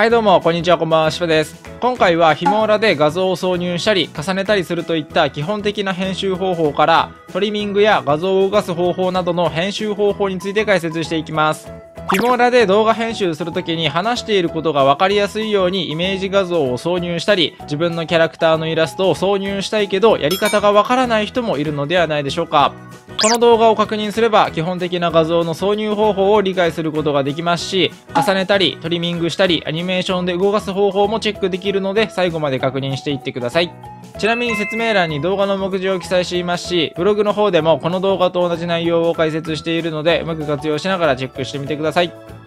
はいどうも、こんにちは、こんばんは、しぺです。今回はヒモーラで画像を挿入したり、重ねたりするといった基本的な編集方法から、トリミングや画像を動かす方法などの編集方法について解説していきます。ヒモーラで動画編集するときに話していることが分かりやすいようにイメージ画像を挿入したり、自分のキャラクターのイラストを挿入したいけど、やり方が分からない人もいるのではないでしょうか。この動画を確認すれば基本的な画像の挿入方法を理解することができますし重ねたりトリミングしたりアニメーションで動かす方法もチェックできるので最後まで確認していってください。ちなみに説明欄に動画の目次を記載していますしブログの方でもこの動画と同じ内容を解説しているのでうまく活用しながらチェックしてみてください。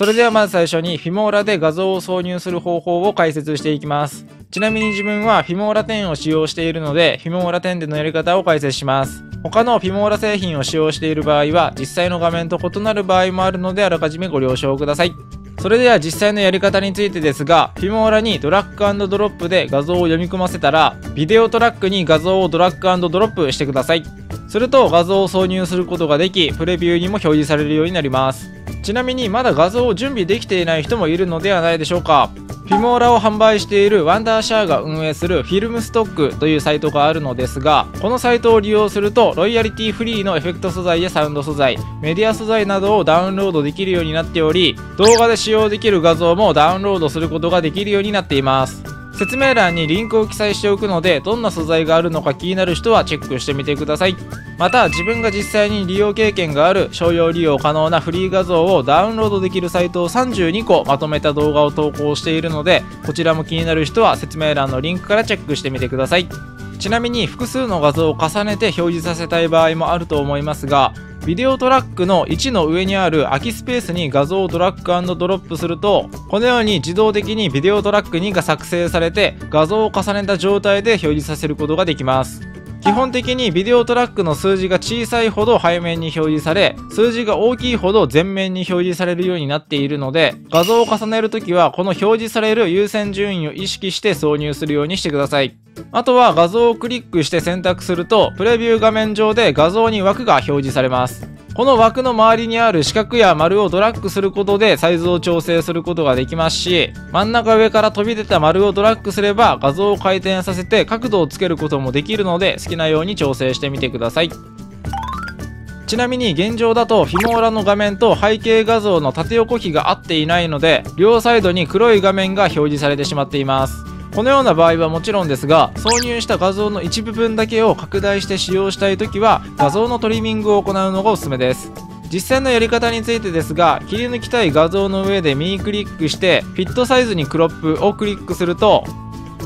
それではまず最初にフィモーラで画像を挿入する方法を解説していきますちなみに自分はフィモーラ10を使用しているのでフィモーラ10でのやり方を解説します他のフィモーラ製品を使用している場合は実際の画面と異なる場合もあるのであらかじめご了承くださいそれでは実際のやり方についてですが、フィモーラにドラッグドロップで画像を読み込ませたら、ビデオトラックに画像をドラッグドロップしてください。すると画像を挿入することができ、プレビューにも表示されるようになります。ちなみにまだ画像を準備できていない人もいるのではないでしょうか。フィモーラを販売しているワンダーシャーが運営するフィルムストックというサイトがあるのですがこのサイトを利用するとロイヤリティフリーのエフェクト素材やサウンド素材メディア素材などをダウンロードできるようになっており動画で使用できる画像もダウンロードすることができるようになっています説明欄にリンクを記載しておくのでどんな素材があるのか気になる人はチェックしてみてくださいまた自分が実際に利用経験がある商用利用可能なフリー画像をダウンロードできるサイトを32個まとめた動画を投稿しているのでこちらも気になる人は説明欄のリンクからチェックしてみてください。ちなみに複数の画像を重ねて表示させたい場合もあると思いますがビデオトラックの1の上にある空きスペースに画像をドラッグドロップするとこのように自動的にビデオトラック2が作成されて画像を重ねた状態で表示させることができます。基本的にビデオトラックの数字が小さいほど背面に表示され数字が大きいほど前面に表示されるようになっているので画像を重ねるときはこの表示される優先順位を意識して挿入するようにしてください。あとは画像をクリックして選択するとプレビュー画面上で画像に枠が表示されます。この枠の周りにある四角や丸をドラッグすることでサイズを調整することができますし真ん中上から飛び出た丸をドラッグすれば画像を回転させて角度をつけることもできるので好きなように調整してみてください。ちなみに現状だとフィモーラの画面と背景画像の縦横比が合っていないので両サイドに黒い画面が表示されてしまっています。このような場合はもちろんですが挿入した画像の一部分だけを拡大して使用したい時は画像のトリミングを行うのがおすすめです。実際のやり方についてですが切り抜きたい画像の上で右クリックしてフィットサイズにクロップをクリックすると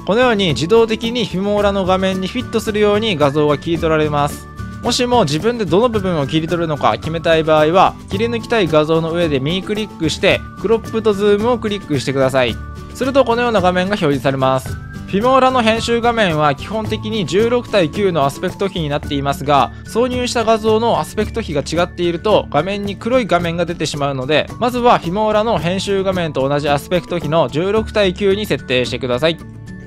このように自動的にフィモーラの画面にフィットするように画像が切り取られます。もしも自分でどの部分を切り取るのか決めたい場合は切り抜きたい画像の上で右クリックしてクロップとズームをクリックしてください。するとこのような画面が表示されます。フィモーラの編集画面は基本的に16対9のアスペクト比になっていますが挿入した画像のアスペクト比が違っていると画面に黒い画面が出てしまうのでまずはフィモーラの編集画面と同じアスペクト比の16対9に設定してください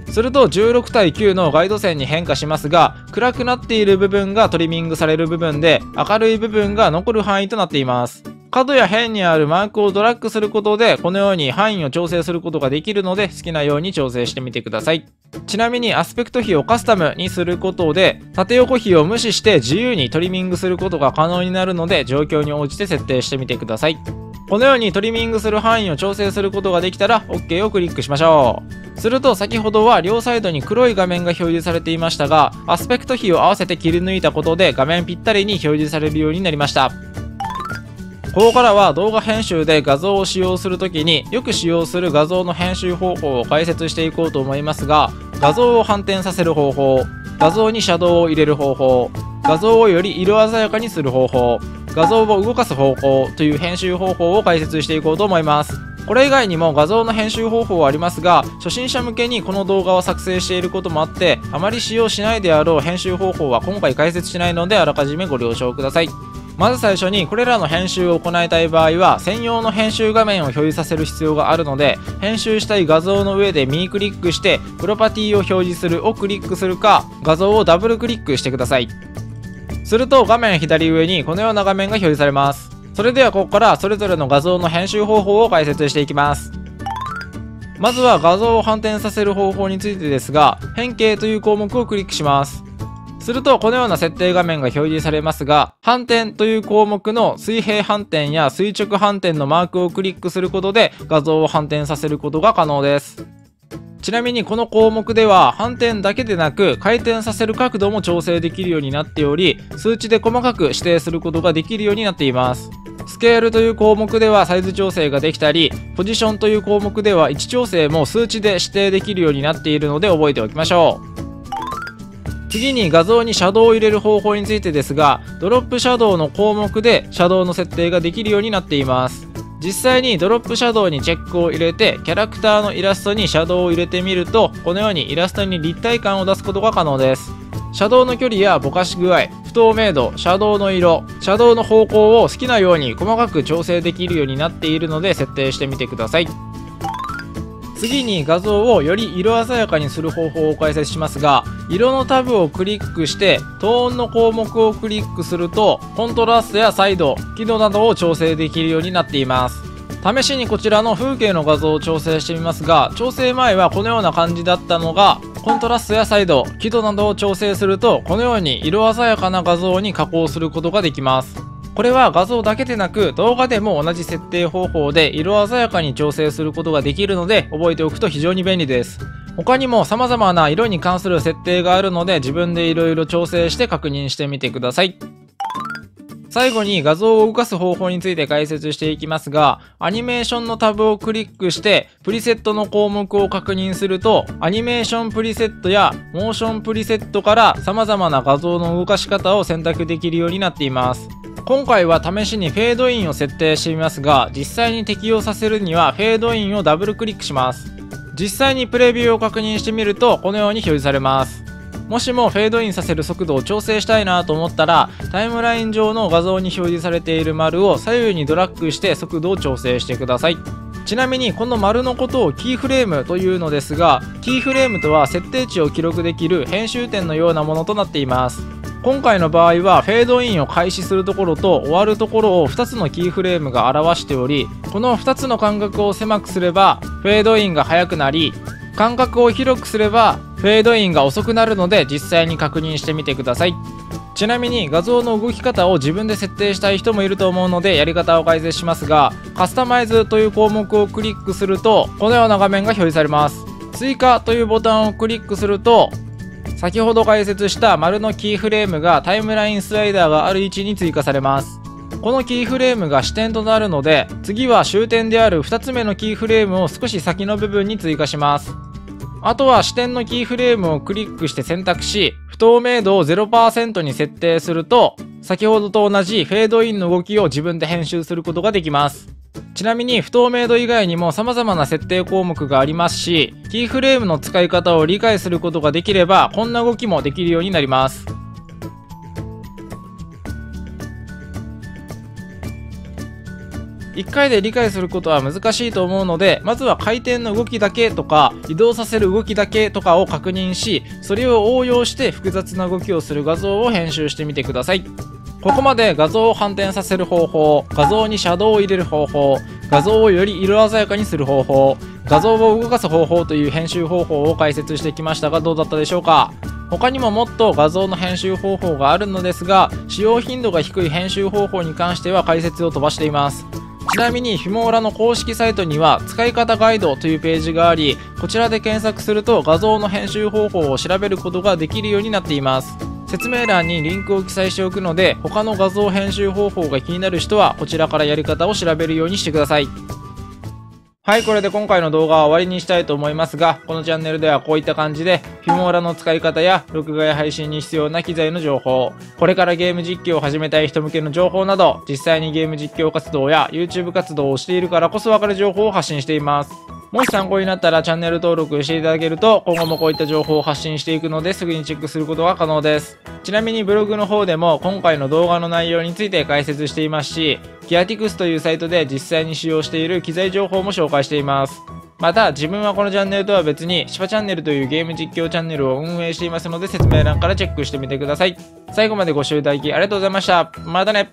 すると16対9のガイド線に変化しますが暗くなっている部分がトリミングされる部分で明るい部分が残る範囲となっています角や辺にあるマークをドラッグすることでこのように範囲を調整することができるので好きなように調整してみてください。ちなみにアスペクト比をカスタムにすることで縦横比を無視して自由にトリミングすることが可能になるので状況に応じて設定してみてください。このようにトリミングする範囲を調整することができたら OK をクリックしましょう。すると先ほどは両サイドに黒い画面が表示されていましたがアスペクト比を合わせて切り抜いたことで画面ぴったりに表示されるようになりました。ここからは動画編集で画像を使用するときによく使用する画像の編集方法を解説していこうと思いますが画像を反転させる方法画像にシャドウを入れる方法画像をより色鮮やかにする方法画像を動かす方法という編集方法を解説していこうと思います。これ以外にも画像の編集方法はありますが初心者向けにこの動画を作成していることもあってあまり使用しないであろう編集方法は今回解説しないのであらかじめご了承ください。まず最初にこれらの編集を行いたい場合は専用の編集画面を表示させる必要があるので編集したい画像の上で右クリックしてプロパティを表示するをクリックするか画像をダブルクリックしてください。すると画面左上にこのような画面が表示されます。それではここからそれぞれの画像の編集方法を解説していきます。まずは画像を反転させる方法についてですが、変形という項目をクリックします。すると、このような設定画面が表示されますが、反転という項目の水平反転や垂直反転のマークをクリックすることで画像を反転させることが可能です。ちなみにこの項目では反転だけでなく回転させる角度も調整できるようになっており数値で細かく指定することができるようになっていますスケールという項目ではサイズ調整ができたりポジションという項目では位置調整も数値で指定できるようになっているので覚えておきましょう次に画像にシャドウを入れる方法についてですがドロップシャドウの項目でシャドウの設定ができるようになっています。実際にドロップシャドウにチェックを入れてキャラクターのイラストにシャドウを入れてみるとこのようにイラストに立体感を出すことが可能です。シャドウの距離やぼかし具合不透明度シャドウの色シャドウの方向を好きなように細かく調整できるようになっているので設定してみてください。次に画像をより色鮮やかにする方法を解説しますが色のタブをクリックしてトーンの項目をクリックするとコントラストやサイド輝度などを調整できるようになっています。試しにこちらの風景の画像を調整してみますが調整前はこのような感じだったのがコントラストやサイド輝度などを調整するとこのように色鮮やかな画像に加工することができます。これは画像だけでなく動画でも同じ設定方法で色鮮やかに調整することができるので覚えておくと非常に便利です。他にも様々な色に関する設定があるので自分で色々調整して確認してみてください。最後に画像を動かす方法について解説していきますが、アニメーションのタブをクリックして、プリセットの項目を確認すると、アニメーションプリセットやモーションプリセットから様々な画像の動かし方を選択できるようになっています。今回は試しにフェードインを設定してみますが実際に適用させるにはフェードインをダブルクリックします。実際にプレビューを確認してみるとこのように表示されます。もしもフェードインさせる速度を調整したいなと思ったらタイムライン上の画像に表示されている丸を左右にドラッグして速度を調整してください。ちなみにこの丸のことをキーフレームというのですがキーフレームとは設定値を記録できる編集点のようなものとなっています。今回の場合はフェードインを開始するところと終わるところを2つのキーフレームが表しておりこの2つの間隔を狭くすればフェードインが速くなり間隔を広くすればフェードインが遅くなるので実際に確認してみてください。ちなみに画像の動き方を自分で設定したい人もいると思うのでやり方を解説しますがカスタマイズという項目をクリックするとこのような画面が表示されます。追加というボタンをクリックすると先ほど解説した丸のキーフレームがタイムラインスライダーがある位置に追加されます。このキーフレームが支点となるので、次は終点である2つ目のキーフレームを少し先の部分に追加します。あとは視点のキーフレームをクリックして選択し、不透明度を0%に設定すると、先ほどと同じフェードインの動きを自分で編集することができます。ちなみに不透明度以外にも様々な設定項目がありますし、キーフレームの使い方を理解することができれば、こんな動きもできるようになります。1回で理解することは難しいと思うので、まずは回転の動きだけとか、移動させる動きだけとかを確認し、それを応用して複雑な動きをする画像を編集してみてください。ここまで画像を反転させる方法、画像にシャドウを入れる方法、画像をより色鮮やかにする方法、画像を動かす方法という編集方法を解説してきましたがどうだったでしょうか？他にももっと画像の編集方法があるのですが、使用頻度が低い編集方法に関しては解説を飛ばしています。ちなみにフィモーラの公式サイトには使い方ガイドというページがあり、こちらで検索すると画像の編集方法を調べることができるようになっています。説明欄にリンクを記載しておくので他の画像編集方法が気になる人はこちらからやり方を調べるようにしてくださいはい、これで今回の動画は終わりにしたいと思いますが、このチャンネルではこういった感じで、フィモーラの使い方や録画や配信に必要な機材の情報、これからゲーム実況を始めたい人向けの情報など、実際にゲーム実況活動や YouTube 活動をしているからこそわかる情報を発信しています。もし参考になったらチャンネル登録していただけると今後もこういった情報を発信していくのですぐにチェックすることが可能です。ちなみにブログの方でも今回の動画の内容について解説していますし、ギアティクスというサイトで実際に使用している機材情報も紹介しています。また自分はこのチャンネルとは別にシパチャンネルというゲーム実況チャンネルを運営していますので説明欄からチェックしてみてください。最後までご視聴いただきありがとうございました。またね